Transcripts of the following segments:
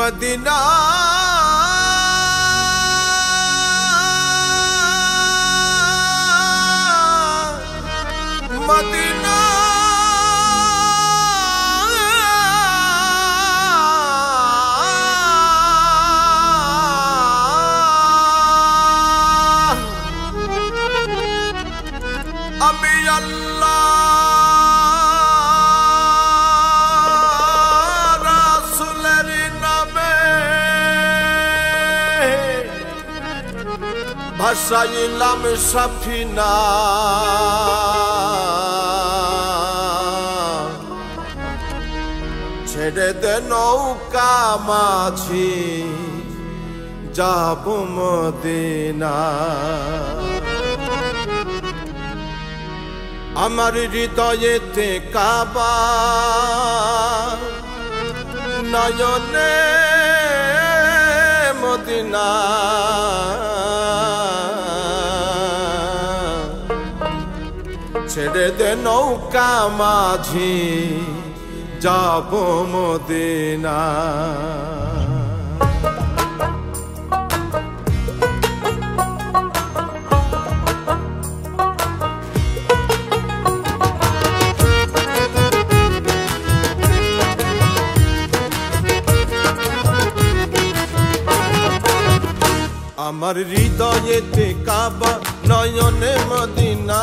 Medina Medina আমি আল্লাহ ভাসাইলাম সাফিনা। ছেড়ে দে নৌকা মাঝি যাব মদিনা। আমার হৃদয়েতে কাবা নয়নে মদিনা। ছেড়ে দে নৌকা মাঝি যাব মদিনা। আমার হৃদয়েতে কাবা নয়নে মদিনা।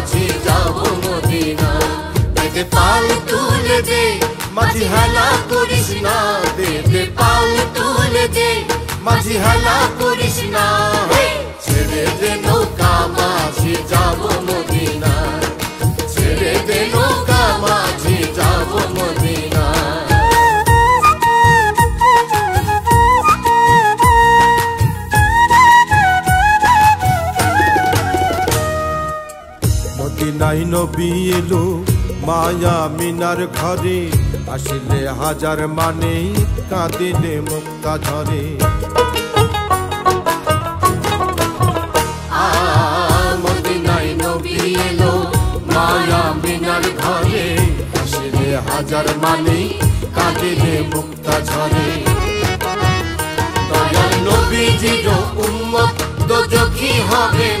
মদিনাই নবী এলো, মায়া মিনার ঘরে। আসিলে হাজার মানে কাঁদিলে মুক্তা ঝরে। হাজার মানে কাঁদিলে মুক্তা ঝরে। দয়াল নবীজির উম্মত দোজখী হবে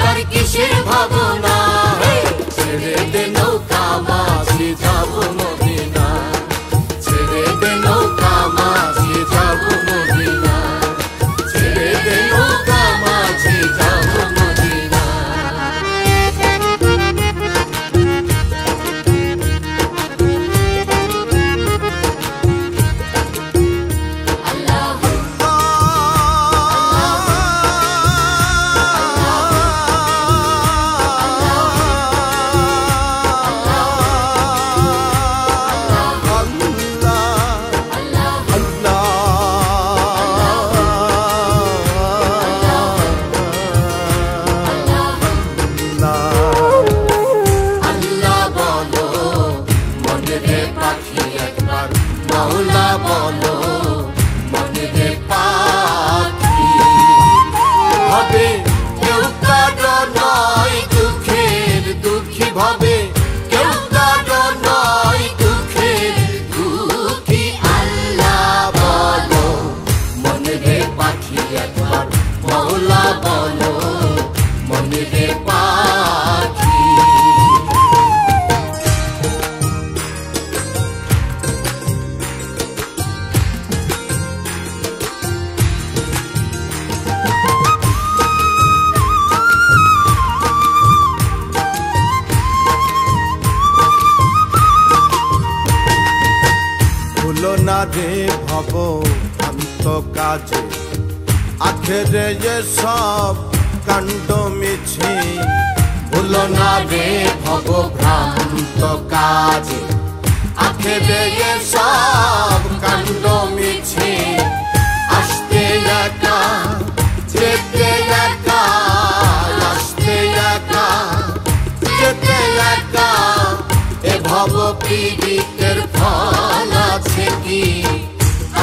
তার কিসের রে ভব ভ্রান্ত কাজে আখেরে যে সব কাণ্ড মিছি। ভুলো না রে ভব ভ্রান্ত কাজে আখেরে এ সব কাণ্ড মিছে। আসতে একা, যেতে একা, আসতে একা, যেতে একা। এ ভব পীড়িতের ফল আছে কি?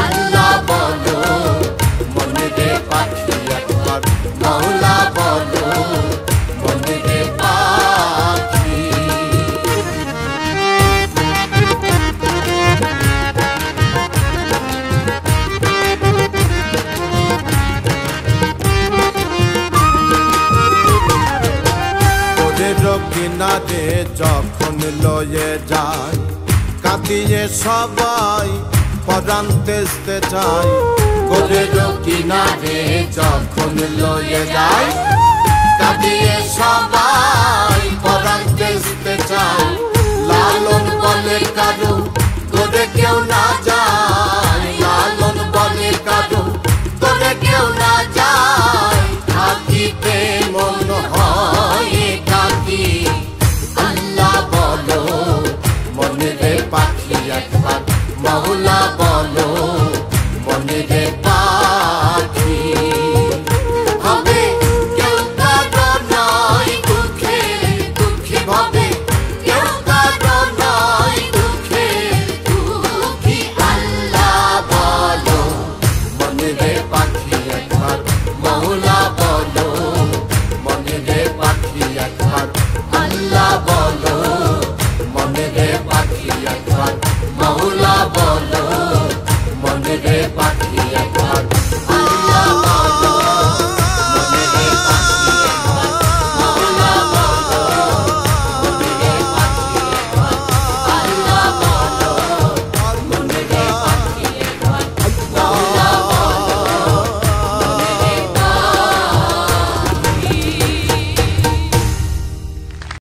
আল্লাহ বলো মনে পাখি একবার মৌলা বলো কিনারে যখন লয়ে যায় কাতিয়ে সবাই পরান্তে স্তে চাই। পরান্তেজতে রকি না রে যখন লয়ে যাই কাতিয়ে সবাই পরান্তে Paulo.